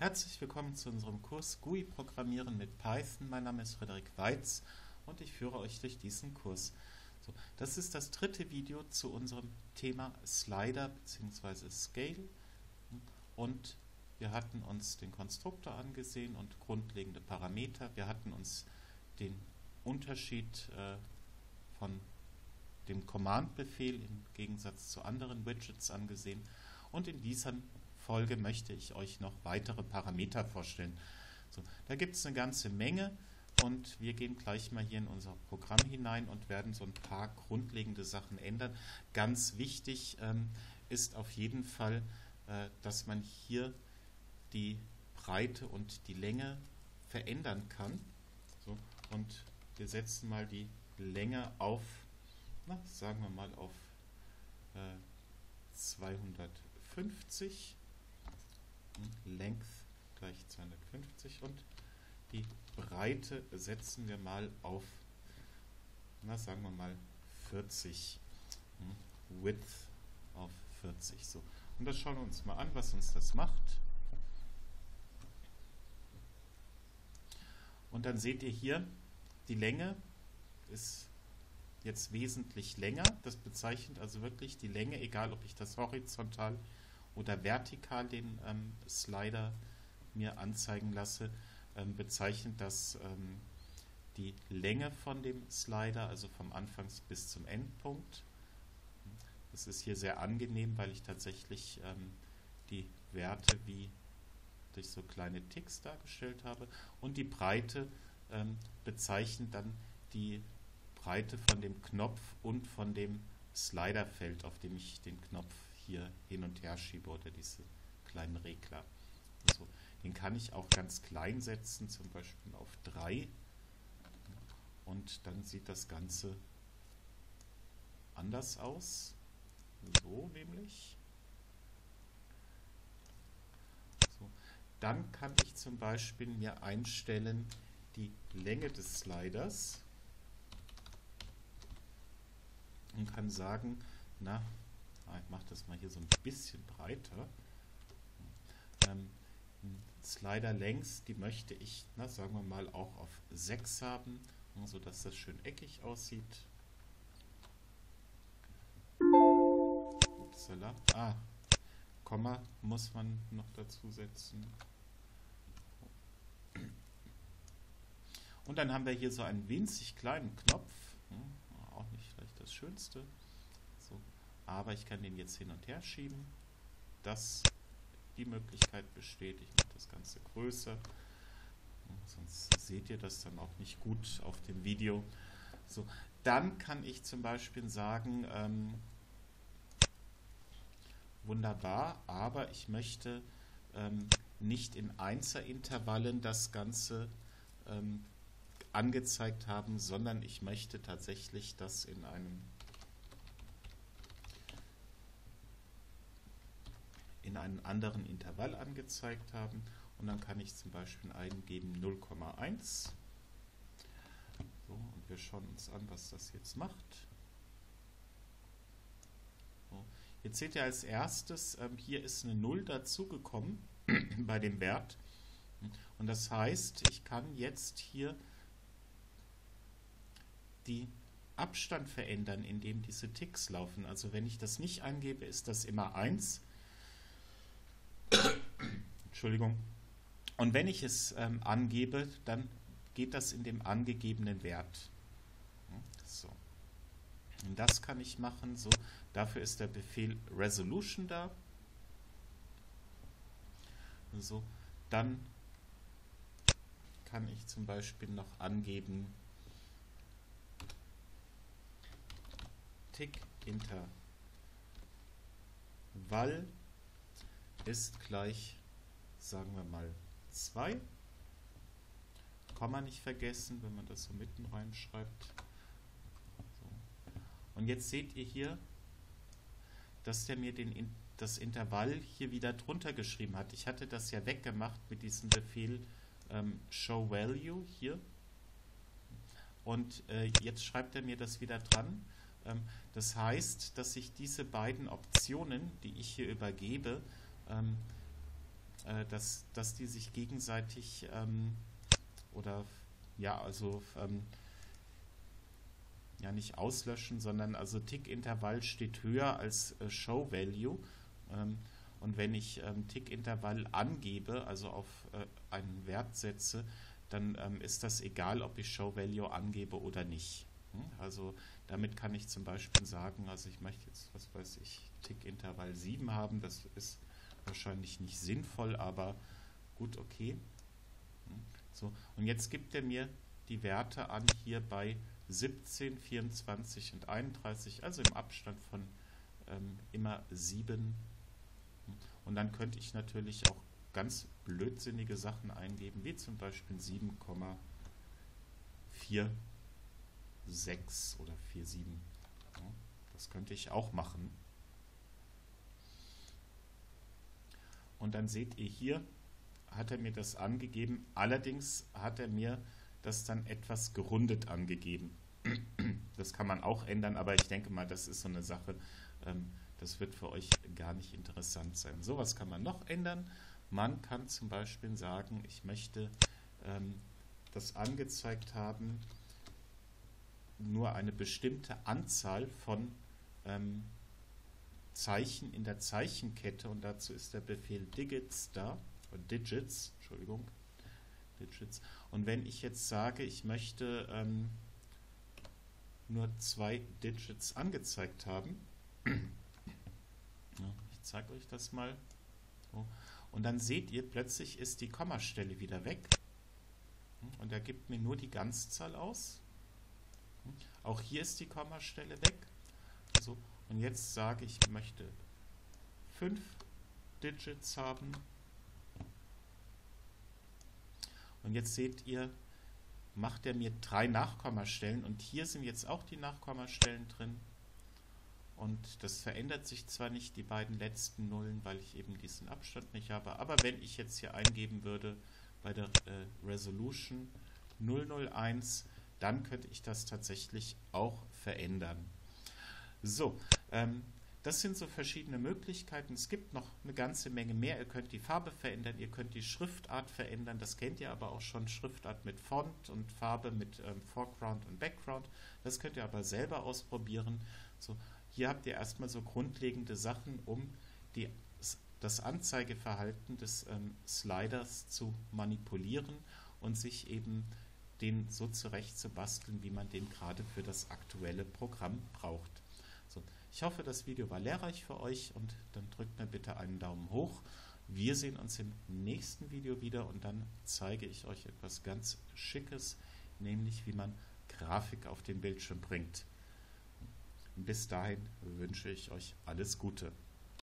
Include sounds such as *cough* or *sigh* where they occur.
Herzlich willkommen zu unserem Kurs GUI Programmieren mit Python. Mein Name ist Frederik Weitz und ich führe euch durch diesen Kurs. So, das ist das dritte Video zu unserem Thema Slider bzw. Scale und wir hatten uns den Konstruktor angesehen und grundlegende Parameter. Wir hatten uns den Unterschied äh, von dem Command-Befehl im Gegensatz zu anderen Widgets angesehen und in diesem Folge möchte ich euch noch weitere Parameter vorstellen. So, da gibt es eine ganze Menge und wir gehen gleich mal hier in unser Programm hinein und werden so ein paar grundlegende Sachen ändern. Ganz wichtig ähm, ist auf jeden Fall, äh, dass man hier die Breite und die Länge verändern kann. So, und wir setzen mal die Länge auf, na, sagen wir mal auf äh, 250 Length gleich 250 und die Breite setzen wir mal auf, na sagen wir mal 40, hm, Width auf 40. So. Und das schauen wir uns mal an, was uns das macht. Und dann seht ihr hier, die Länge ist jetzt wesentlich länger. Das bezeichnet also wirklich die Länge, egal ob ich das horizontal oder vertikal den ähm, Slider mir anzeigen lasse, ähm, bezeichnet das ähm, die Länge von dem Slider, also vom Anfangs- bis zum Endpunkt. Das ist hier sehr angenehm, weil ich tatsächlich ähm, die Werte wie durch so kleine Ticks dargestellt habe. Und die Breite ähm, bezeichnet dann die Breite von dem Knopf und von dem Sliderfeld, auf dem ich den Knopf hier hin und her schiebe oder diese kleinen Regler. Also, den kann ich auch ganz klein setzen, zum Beispiel auf 3 und dann sieht das Ganze anders aus. So nämlich. So. Dann kann ich zum Beispiel mir einstellen die Länge des Sliders und kann sagen, na, ich mache das mal hier so ein bisschen breiter. Ähm, Slider längs, die möchte ich, na, sagen wir mal, auch auf 6 haben, sodass das schön eckig aussieht. Upsala. Ah, Komma muss man noch dazu setzen. Und dann haben wir hier so einen winzig kleinen Knopf, hm, auch nicht vielleicht das Schönste aber ich kann den jetzt hin und her schieben, dass die Möglichkeit besteht. Ich mache das Ganze größer, sonst seht ihr das dann auch nicht gut auf dem Video. So, dann kann ich zum Beispiel sagen, ähm, wunderbar, aber ich möchte ähm, nicht in Einzerintervallen das Ganze ähm, angezeigt haben, sondern ich möchte tatsächlich das in einem in einem anderen Intervall angezeigt haben. Und dann kann ich zum Beispiel eingeben 0,1. So, und wir schauen uns an, was das jetzt macht. So, jetzt seht ihr als erstes, ähm, hier ist eine 0 dazugekommen *clears throat* bei dem Wert. Und das heißt, ich kann jetzt hier die Abstand verändern, indem diese Ticks laufen. Also wenn ich das nicht angebe, ist das immer 1. Entschuldigung. Und wenn ich es ähm, angebe, dann geht das in dem angegebenen Wert. So. Und das kann ich machen. So. Dafür ist der Befehl Resolution da. So. Dann kann ich zum Beispiel noch angeben Tick Intervall ist gleich, sagen wir mal, 2. Kann man nicht vergessen, wenn man das so mitten reinschreibt. So. Und jetzt seht ihr hier, dass der mir den, das Intervall hier wieder drunter geschrieben hat. Ich hatte das ja weggemacht mit diesem Befehl ähm, show value hier. Und äh, jetzt schreibt er mir das wieder dran. Ähm, das heißt, dass ich diese beiden Optionen, die ich hier übergebe, ähm, äh, dass, dass die sich gegenseitig ähm, oder ja, also ähm, ja nicht auslöschen, sondern also Tick-Intervall steht höher als äh, Show-Value. Ähm, und wenn ich ähm, Tick-Intervall angebe, also auf äh, einen Wert setze, dann ähm, ist das egal, ob ich Show-Value angebe oder nicht. Hm? Also damit kann ich zum Beispiel sagen, also ich möchte jetzt, was weiß ich, Tick-Intervall 7 haben, das ist wahrscheinlich nicht sinnvoll, aber gut, okay. Hm? So, und jetzt gibt er mir die Werte an hier bei 17, 24 und 31, also im Abstand von ähm, immer 7 und dann könnte ich natürlich auch ganz blödsinnige Sachen eingeben, wie zum Beispiel 7,46 oder 47. das könnte ich auch machen. Und dann seht ihr hier, hat er mir das angegeben. Allerdings hat er mir das dann etwas gerundet angegeben. *clears throat* Das kann man auch ändern, aber ich denke mal, das ist so eine Sache, ähm, das wird für euch gar nicht interessant sein. Sowas kann man noch ändern. Man kann zum Beispiel sagen, ich möchte ähm, das angezeigt haben, nur eine bestimmte Anzahl von ähm, Zeichen in der Zeichenkette und dazu ist der Befehl digits da, digits, Entschuldigung, digits. Und wenn ich jetzt sage, ich möchte ähm, nur zwei Digits angezeigt haben, ich zeige euch das mal. Und dann seht ihr, plötzlich ist die Kommastelle wieder weg. Und er gibt mir nur die Ganzzahl aus. Auch hier ist die Kommastelle weg. Und jetzt sage ich, ich möchte 5 Digits haben. Und jetzt seht ihr, macht er mir drei Nachkommastellen und hier sind jetzt auch die Nachkommastellen drin. Und das verändert sich zwar nicht, die beiden letzten Nullen, weil ich eben diesen Abstand nicht habe, aber wenn ich jetzt hier eingeben würde bei der äh, Resolution 001, dann könnte ich das tatsächlich auch verändern. So, ähm, das sind so verschiedene Möglichkeiten. Es gibt noch eine ganze Menge mehr. Ihr könnt die Farbe verändern, ihr könnt die Schriftart verändern. Das kennt ihr aber auch schon. Schriftart mit Font und Farbe mit ähm, Foreground und Background. Das könnt ihr aber selber ausprobieren. So, hier habt ihr erstmal so grundlegende Sachen, um die, das Anzeigeverhalten des ähm, Sliders zu manipulieren und sich eben den so zurecht zu basteln, wie man den gerade für das aktuelle Programm braucht. Ich hoffe, das Video war lehrreich für euch und dann drückt mir bitte einen Daumen hoch. Wir sehen uns im nächsten Video wieder und dann zeige ich euch etwas ganz Schickes, nämlich wie man Grafik auf den Bildschirm bringt. Bis dahin wünsche ich euch alles Gute.